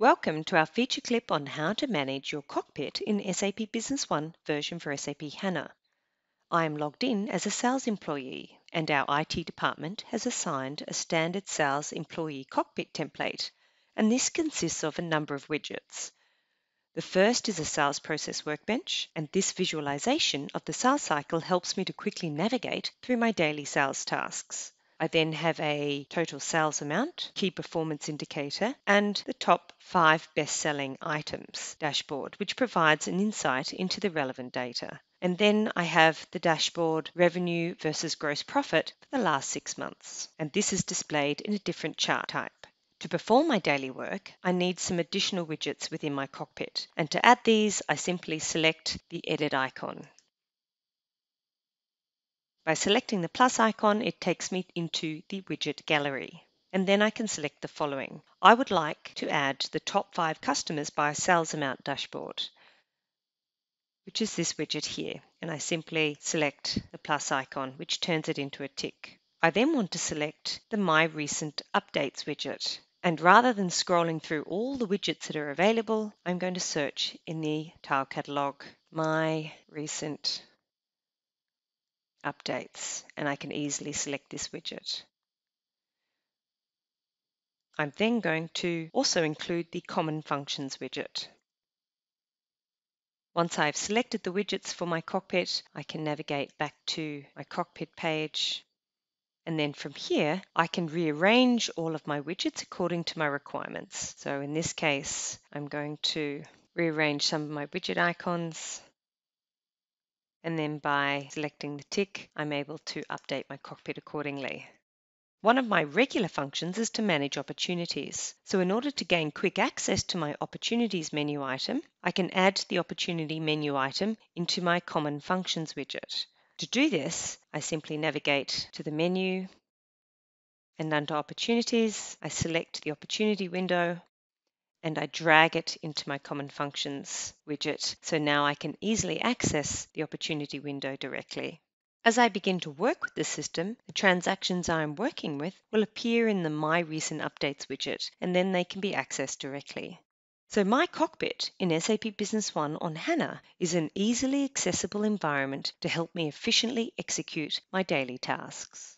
Welcome to our feature clip on how to manage your cockpit in SAP Business One version for SAP HANA. I am logged in as a sales employee and our IT department has assigned a standard sales employee cockpit template and this consists of a number of widgets. The first is a sales process workbench and this visualization of the sales cycle helps me to quickly navigate through my daily sales tasks. I then have a total sales amount, key performance indicator, and the top five best selling items dashboard, which provides an insight into the relevant data. And then I have the dashboard revenue versus gross profit for the last six months. And this is displayed in a different chart type. To perform my daily work, I need some additional widgets within my cockpit. And to add these, I simply select the edit icon. By selecting the plus icon, it takes me into the widget gallery. And then I can select the following. I would like to add the top five customers by sales amount dashboard, which is this widget here. And I simply select the plus icon, which turns it into a tick. I then want to select the My Recent Updates widget. And rather than scrolling through all the widgets that are available, I'm going to search in the tile catalog, My Recent updates and I can easily select this widget. I'm then going to also include the Common Functions widget. Once I've selected the widgets for my cockpit, I can navigate back to my cockpit page. And then from here, I can rearrange all of my widgets according to my requirements. So in this case, I'm going to rearrange some of my widget icons and then by selecting the tick, I'm able to update my cockpit accordingly. One of my regular functions is to manage opportunities. So in order to gain quick access to my opportunities menu item, I can add the opportunity menu item into my common functions widget. To do this, I simply navigate to the menu and under opportunities, I select the opportunity window and I drag it into my Common Functions widget. So now I can easily access the opportunity window directly. As I begin to work with the system, the transactions I'm working with will appear in the My Recent Updates widget, and then they can be accessed directly. So my cockpit in SAP Business One on HANA is an easily accessible environment to help me efficiently execute my daily tasks.